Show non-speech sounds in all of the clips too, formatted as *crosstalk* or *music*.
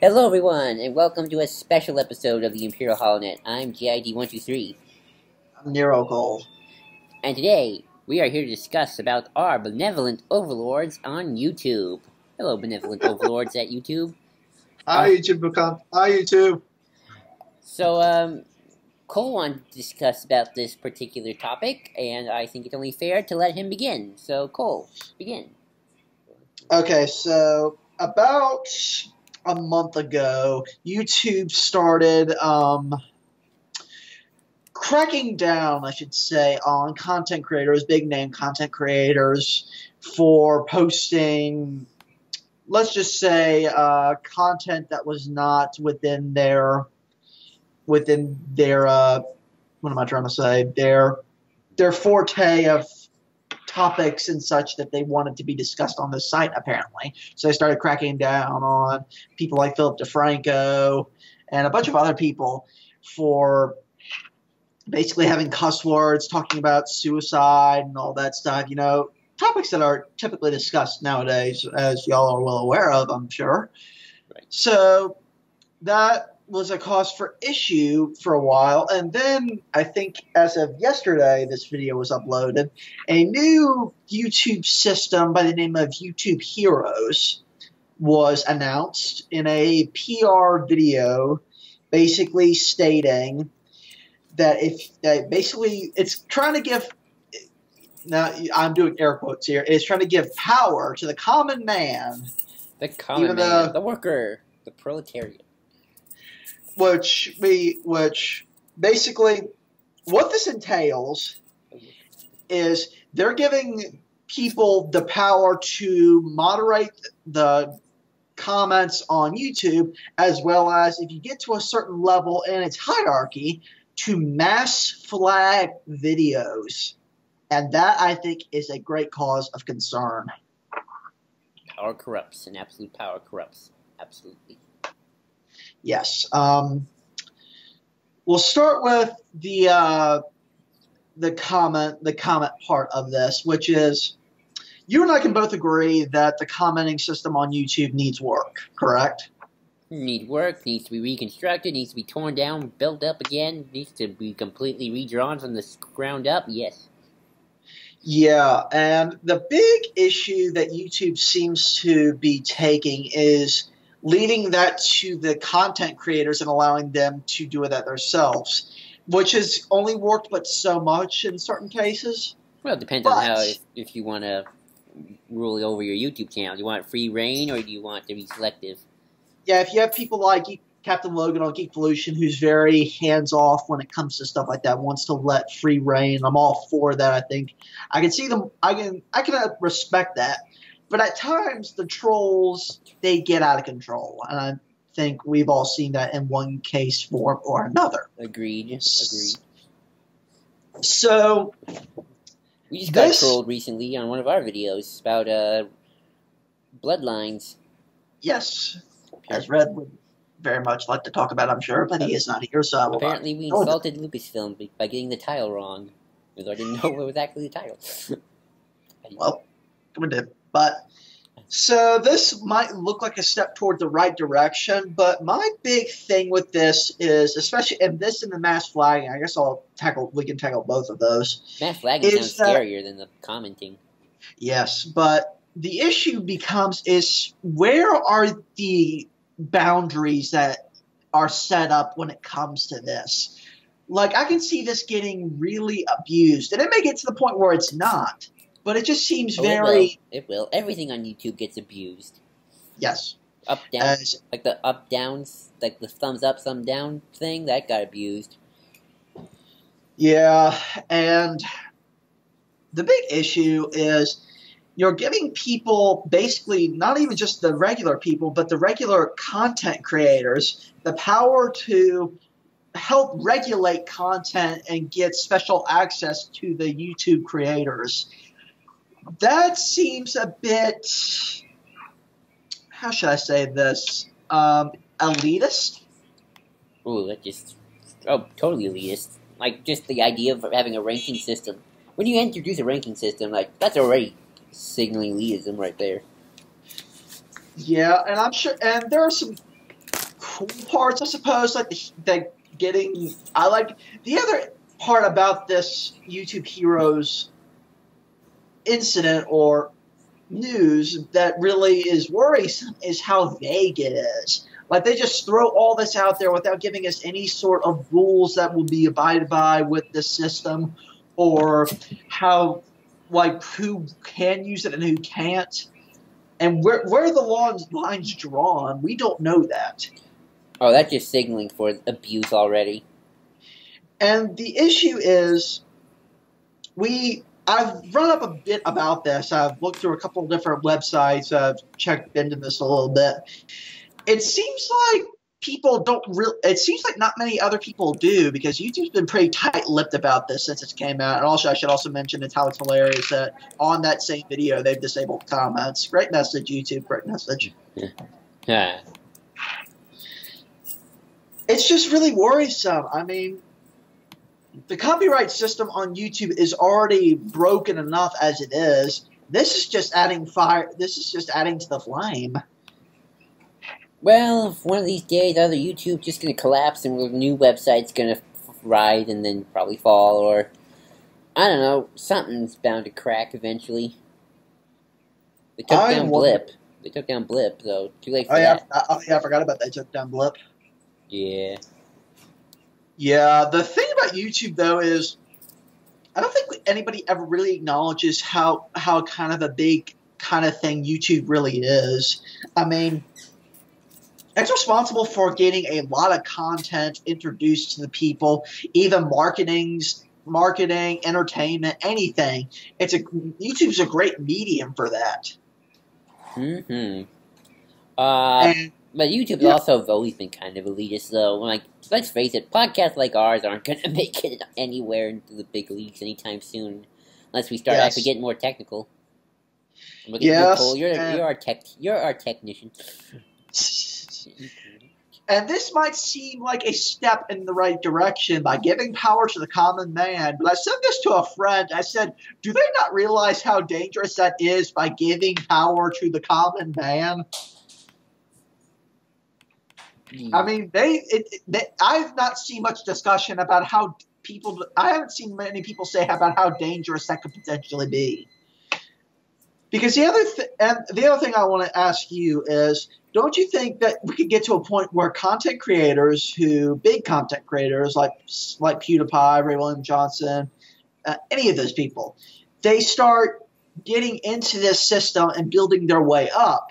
Hello everyone, and welcome to a special episode of the Imperial Holonet. I'm GID123, I'm Nero Cole. and today we are here to discuss about our benevolent overlords on YouTube. Hello, benevolent *laughs* overlords at YouTube. Hi, YouTube. Become. Hi, YouTube. So, um, Cole wanted to discuss about this particular topic, and I think it's only fair to let him begin. So, Cole, begin. Okay, so about a month ago, YouTube started um, cracking down, I should say, on content creators, big name content creators, for posting, let's just say, uh, content that was not within their, within their, uh, what am I trying to say? Their, their forte of topics and such that they wanted to be discussed on the site, apparently. So they started cracking down on people like Philip DeFranco and a bunch of other people for basically having cuss words, talking about suicide and all that stuff. You know, topics that are typically discussed nowadays, as y'all are well aware of, I'm sure. Right. So that was a cause for issue for a while, and then I think as of yesterday, this video was uploaded. A new YouTube system by the name of YouTube Heroes was announced in a PR video, basically stating that if that basically it's trying to give. Now I'm doing air quotes here. It's trying to give power to the common man The common man, the worker, the proletariat. Which we which basically what this entails is they're giving people the power to moderate the comments on YouTube as well as if you get to a certain level in its hierarchy to mass flag videos and that I think is a great cause of concern Power corrupts, and absolute power corrupts. Absolutely. Yes. Um, we'll start with the uh, the comment the comment part of this, which is you and I can both agree that the commenting system on YouTube needs work, correct? Need work, needs to be reconstructed, needs to be torn down, built up again, needs to be completely redrawn from the ground up, yes. Yeah, and the big issue that YouTube seems to be taking is leaving that to the content creators and allowing them to do it themselves, which has only worked but so much in certain cases. Well, it depends on how, if, if you want to rule over your YouTube channel. Do you want free reign, or do you want to be selective? yeah, if you have people like Geek, Captain Logan on Geek Evolution, who's very hands off when it comes to stuff like that, wants to let free reign. I'm all for that. I think I can see them. I can I can respect that, but at times the trolls they get out of control, and I think we've all seen that in one case form or another. Agreed, agreed. So We just got This- trolled recently on one of our videos about, uh, bloodlines. yes, as Red would very much like to talk about, I'm sure, but he is not here, so I will. not. Apparently, we insulted Lucasfilm by- by getting the title wrong. Because I didn't *laughs* know what was actually the title. well, we did. But so this might look like a step toward the right direction, but my big thing with this is, especially and this and the mass flagging. I guess I'll tackle. We can tackle both of those. Mass flagging Is sounds that- scarier than the commenting. Yes, but the issue becomes is where are the boundaries that are set up when it comes to this? Like I can see this getting really abused, and it may get to the point where it's not, but it just seems Oh, it will. very It will. Everything on YouTube gets abused. yes. Up, down. Like the up, downs, like the thumbs up, thumb down thing, that got abused. Yeah, and the big issue is you're giving people basically not even just the regular people, but the regular content creators the power to help regulate content and get special access to the YouTube creators. That seems a bit how should I say this? Um, elitist? Ooh, that just. Oh, totally elitist. Like, just the idea of having a ranking system. When you introduce a ranking system, like, that's already signaling elitism right there. Yeah, and I'm sure, and there are some cool parts, I suppose, like the, the getting. I like the other part about this YouTube Heroes incident or news that really is worrisome is how vague it is. Like they just throw all this out there without giving us any sort of rules that will be abided by with the system, or how, like who can use it and who can't, and where where are the lines lines drawn? We don't know that. Oh, that's just signaling for abuse already. And the issue is, we I've run up a bit about this. I've looked through a couple of different websites. I've checked into this a little bit. It seems like people don't really. It seems like not many other people do because YouTube's been pretty tight-lipped about this since it came out. And also, I should also mention it's how it's hilarious that on that same video they've disabled comments. Great message, YouTube. Great message. Yeah. It's just really worrisome. I mean, the copyright system on YouTube is already broken enough as it is. This is just adding fire. This is just adding to the flame. Well, one of these days either YouTube's just gonna collapse and a new website's gonna rise and then probably fall, or I don't know, something's bound to crack eventually. They took I down wonder- Blip. They took down Blip, though. Too late for Oh yeah, that. I, oh, yeah, I forgot about that. Took down Blip. Yeah. Yeah, the thing about YouTube though is, I don't think anybody ever really acknowledges how how kind of a big kind of thing YouTube really is. I mean, it's responsible for getting a lot of content introduced to the people, even marketing's marketing, entertainment, anything. It's a YouTube's a great medium for that. hmm Uh, And but YouTube's Yeah. also always been kind of elitist, though. Like, let's face it, podcasts like ours aren't going *laughs* to make it anywhere into the big leagues anytime soon, unless we start Yes. actually getting more technical. Look Yes, Cole. You're you're our tech. You're our technician. *laughs* And this might seem like a step in the right direction by giving power to the common man, but I said this to a friend. I said, Do they not realize how dangerous that is by giving power to the common man? I mean, they, it- they I've not seen much discussion about how people, I haven't seen many people say about how dangerous that could potentially be. Because the other th- and the other thing I want to ask you is, don't you think that we could get to a point where content creators, who big content creators like like PewDiePie, Ray William Johnson, uh, any of those people, they start getting into this system and building their way up?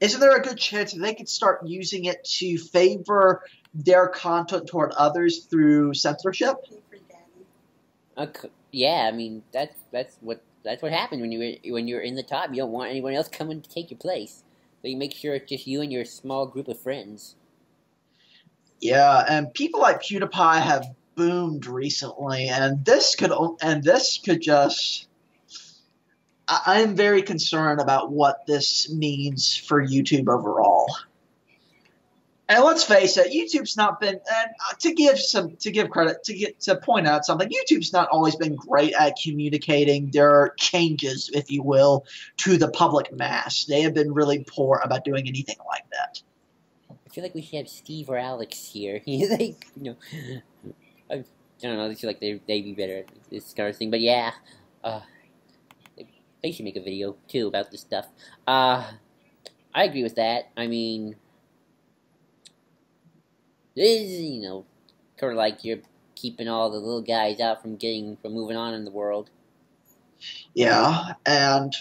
Isn't there a good chance that they could start using it to favor their content toward others through censorship? Uh, yeah, I mean that's that's what that's what happens when you when you're in the top. You don't want anyone else coming to take your place. So you make sure it's just you and your small group of friends. Yeah, and people like PewDiePie have boomed recently, and this could and this could just. I- I'm very concerned about what this means for YouTube overall. And let's face it, YouTube's not been uh, to give some to give credit to get to point out something. YouTube's not always been great at communicating their changes, if you will, to the public mass. They have been really poor about doing anything like that. I feel like we should have Steve or Alex here. *laughs* Like, you know, I, I don't know. I feel like they they'd be better at this kind of thing. But yeah, uh, they, they should make a video too about this stuff. Uh, I agree with that. I mean, this is you know, sort of like you're keeping all the little guys out from getting from moving on in the world. Yeah, and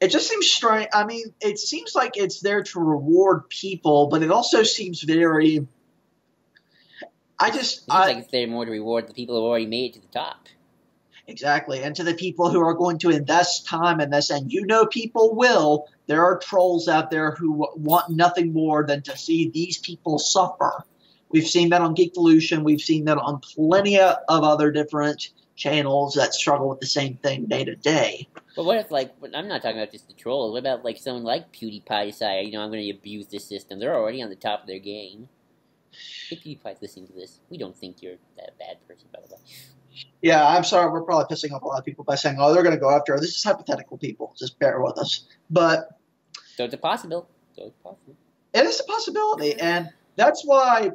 it just seems strange. I mean, it seems like it's there to reward people, but it also seems very. I just, It seems I, like it's there more to reward the people who already made it to the top. Exactly, and to the people who are going to invest time in this, and you know, people will. There are trolls out there who want nothing more than to see these people suffer. We've seen that on Geekvolution. We've seen that on plenty of other different channels that struggle with the same thing day to day. But what if, like, I'm not talking about just the trolls. What about, like, someone like PewDiePie decide, you know, I'm going to abuse this system? They're already on the top of their game. If PewDiePie's listening to this, we don't think you're that bad person, by the way. Yeah, I'm sorry. We're probably pissing off a lot of people by saying, "Oh, they're going to go after her." This is hypothetical, people. Just bear with us. But So it's a possible. So it's possible. It is a possibility, and that's why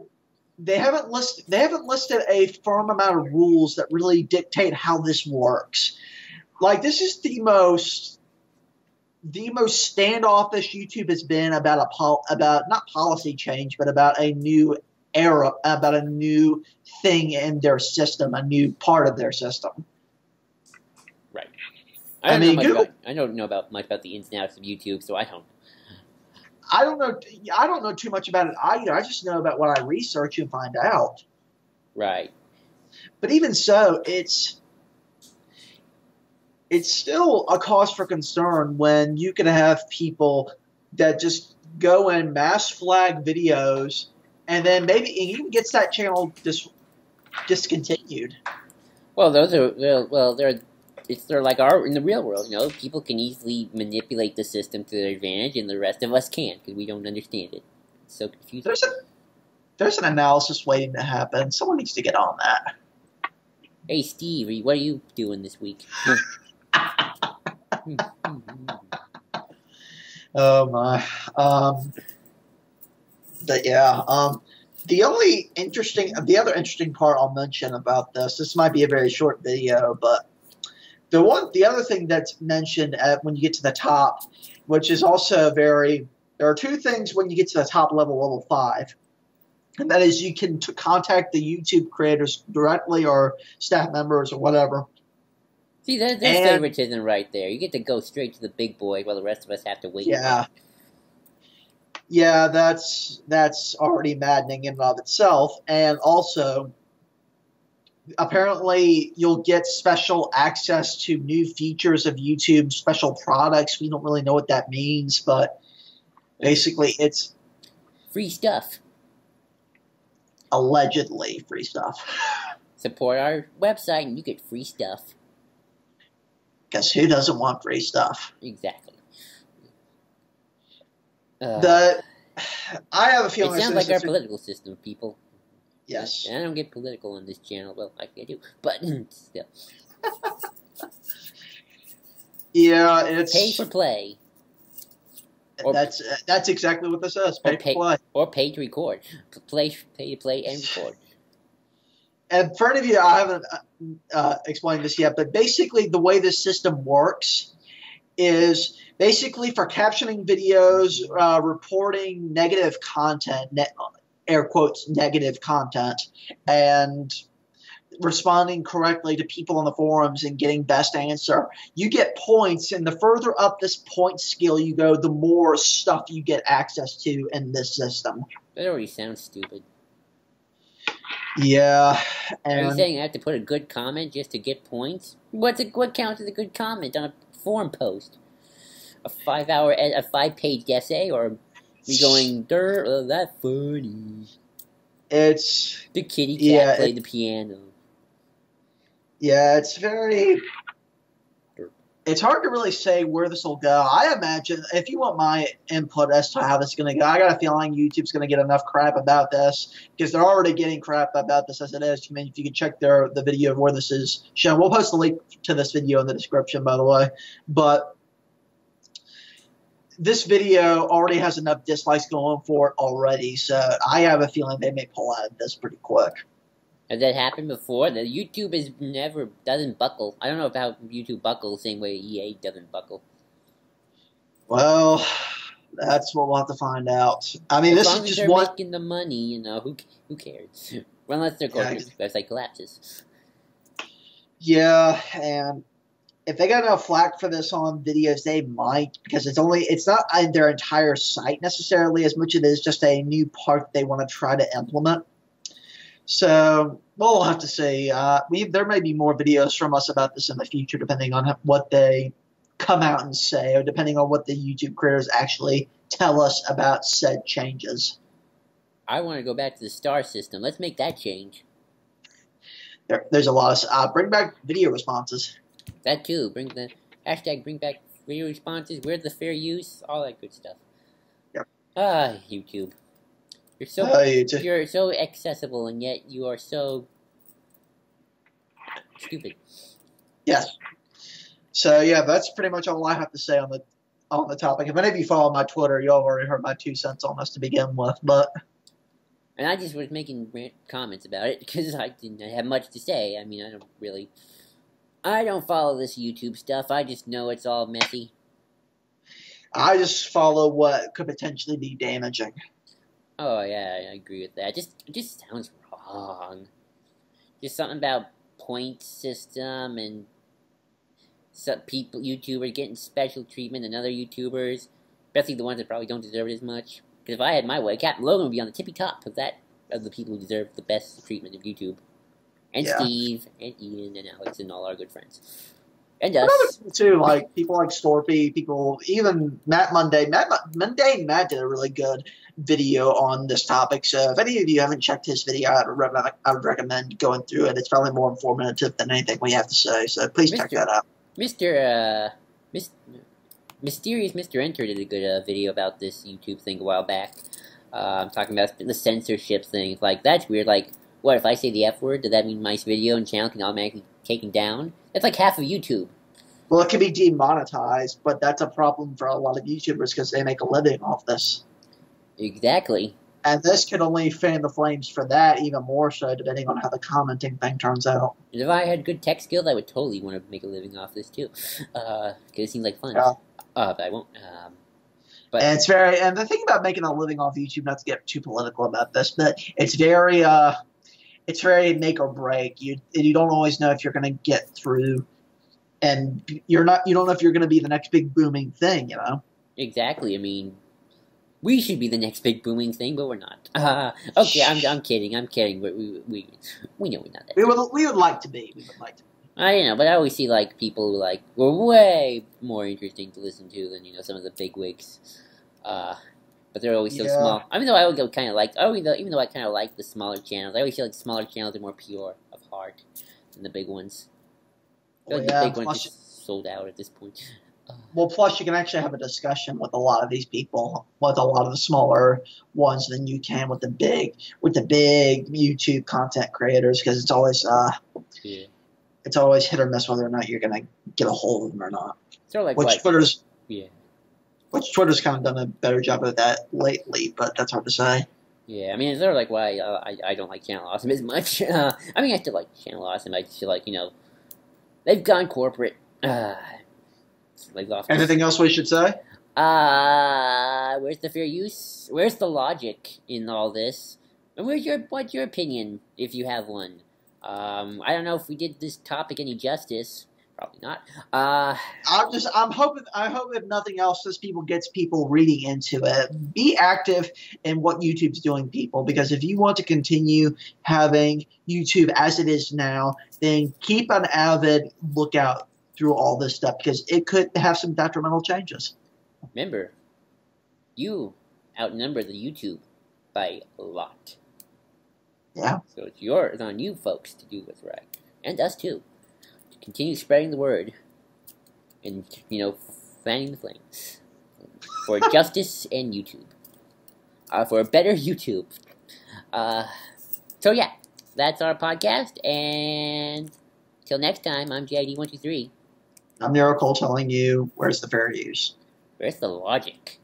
they haven't listed they haven't listed a firm amount of rules that really dictate how this works. Like this is the most the most standoffish YouTube has been about a pol- about not policy change, but about a new era, about a new thing in their system, a new part of their system. Right. I I mean, know Google- about, I don't know about much about the ins and outs of YouTube, so I don't. I don't know. I don't know too much about it either. I just know about what I research and find out. Right. But even so, it's it's still a cause for concern when you can have people that just go and mass flag videos, and then maybe it even gets that channel dis- discontinued. Well, those are well, well, they're it's they're like our in the real world. You know, people can easily manipulate the system to their advantage, and the rest of us can't because we don't understand it. It's so confusing. There's a there's an analysis waiting to happen. Someone needs to get on that. Hey, Steve, what are you doing this week? *laughs* Hmm. Hmm, hmm, oh my. Um, but yeah. Um, the only interesting, the other interesting part I'll mention about this, this might be a very short video, but the one, the other thing that's mentioned at, when you get to the top, which is also very, there are two things when you get to the top level, level five, and that is you can t- contact the YouTube creators directly or staff members or whatever. See, that, that's And- favoritism right there. You get to go straight to the big boy, while the rest of us have to wait. Yeah. Yeah, that's that's already maddening in and of itself. And also apparently you'll get special access to new features of YouTube, special products. We don't really know what that means, but basically it's Free stuff. allegedly free stuff. Support our website, and you get free stuff. Because who doesn't want free stuff? Exactly. Uh, The I have a feeling it sounds like our political system, people. yes. I don't get political on this channel. Well, I I do, but *laughs* still, Yeah, it's pay for play or- that's that's exactly what this is. Pay or pay- for play. or pay to record. Play, pay to play and record. And for any of you, I haven't uh, uh, explained this yet, but basically the way this system works is basically for captioning videos, uh, reporting negative content, ne- air quotes, negative content, and responding correctly to people on the forums and getting best answer. You get points, and the further up this point scale you go, the more stuff you get access to in this system. That already sounds stupid. Yeah, Are you and saying I have to put a good comment just to get points? What's a, what counts as a good comment on a forum post? A five hour, a five page essay, or me going, "Dirt, oh, that funny." it's The kitty cat Yeah, played the piano. Yeah, it's very. It's hard to really say where this will go. I imagine if you want my input as to how this is going to go, I got a feeling YouTube's going to get enough crap about this because they're already getting crap about this as it is. I mean, if you can check their the video of where this is shown, we'll post the link to this video in the description, by the way. But this video already has enough dislikes going for it already, so I have a feeling they may pull out of this pretty quick. Has that happened before? The YouTube is never doesn't buckle. I don't know about YouTube buckles the same way EA doesn't buckle. Well, that's what we'll have to find out. I mean, as this is just they're one. making the money, you know, who who cares? *laughs* Well, unless their Yeah, website collapses. Yeah, and if they got enough flack for this on videos, they might because it's only it's not their entire site necessarily as much as it is just a new part they want to try to implement. So we'll have to see. Uh, we there may be more videos from us about this in the future, depending on what they come out and say, or depending on what the YouTube creators actually tell us about said changes. I want to go back to the star system. Let's make that change. There, there's a lot of uh, bring back video responses. That too. Bring the hashtag. Bring back video responses. Where's the fair use? All that good stuff. Yep. Ah, YouTube. You're so Uh, you too. you're so accessible, and yet you are so stupid. Yes. So yeah, that's pretty much all I have to say on the on the topic. If any of you follow my Twitter, you already heard my two cents on this to begin with. But And I just was making rant comments about it *laughs* because I didn't have much to say. I mean, I don't really. I don't follow this YouTube stuff. I just know it's all messy. I just follow what could potentially be damaging. Oh yeah, I agree with that. Just, it just sounds wrong. Just something about point system and some people, YouTubers getting special treatment than other YouTubers, especially the ones that probably don't deserve it as much. Because if I had my way, Captain Logan would be on the tippy top of that of the people who deserve the best treatment of YouTube, and Yeah. Steve and Ian and Alex and all our good friends, and us. But other too, like people like Storpy, people even Matt Monday. Matt Monday Matt did a really good video on this topic. So if any of you haven't checked his video, I would, re- I would recommend going through it. It's probably more informative than anything we have to say. So please check that out. Mr. Uh, Mis- Mysterious Mr. Enter did a good uh, video about this YouTube thing a while back. Uh, I'm talking about the censorship thing. Like, that's weird. Like, what, if I say the F word, does that mean my video and channel can automatically be taken down? That's like half of YouTube. Well, it can be demonetized, but that's a problem for a lot of YouTubers because they make a living off this. Exactly. And this could only fan the flames for that even more so, depending on how the commenting thing turns out. And if I had good tech skills, I would totally want to make a living off this too. *laughs* Uh, because it seems like fun. Yeah. Uh, but I won't. Um, but And it's very, and the thing about making a living off YouTube, not to get too political about this, but it's very, uh, it's very make or break. You you don't always know if you're going to get through, and you're not, you don't know if you're going to be the next big booming thing. You know. Exactly. I mean, we should be the next big booming thing, but we're not. Uh, *laughs* okay, I'm, I'm kidding. I'm kidding. We we we, we know we're not that. We would we would like to be. We would like to. Be. I don't know, but I always see like people who like were way more interesting to listen to than you know some of the big wigs. Uh, but they're always so Yeah. small. I mean, though I would go kind of like, oh, even though, even though I kind of like the smaller channels, I always feel like smaller channels are more pure of heart than the big ones. Well, like yeah, the big ones plus- sold out at this point. *sighs* Well, plus you can actually have a discussion with a lot of these people, with a lot of the smaller ones than you can with the big, with the big YouTube content creators, because it's always, uh, yeah. it's always hit or miss whether or not you're gonna get a hold of them or not. Sort of like Which what? Twitter's, Yeah. Which Twitter's kind of done a better job of that lately, but that's hard to say. Yeah, I mean, sort of like why uh, I, I don't like Channel Awesome as much. *laughs* Uh, I mean, I still like Channel Awesome. I just feel like, you know, they've gone corporate. Uh, they've lost. Anything else we should say? Uh, where's the fair use? Where's the logic in all this? And where's your, what's your opinion, if you have one? Um, I don't know if we did this topic any justice. Probably not. Uh, I'm just, I'm hoping, I hope if nothing else, this people gets people reading into it. Be active in what YouTube's doing, people, because if you want to continue having YouTube as it is now, then keep an avid lookout through all this stuff because it could have some detrimental changes. remember, you outnumber the YouTube by a lot. Yeah. So it's your it's on you folks to do what's right, and us too, to continue spreading the word, and you know, fanning the flames for *laughs* justice and YouTube, uh, for a better YouTube. Uh, so yeah, that's our podcast, and till next time, I'm JID one two three. I'm Nero Cole telling you where's the fair use. Where's the logic?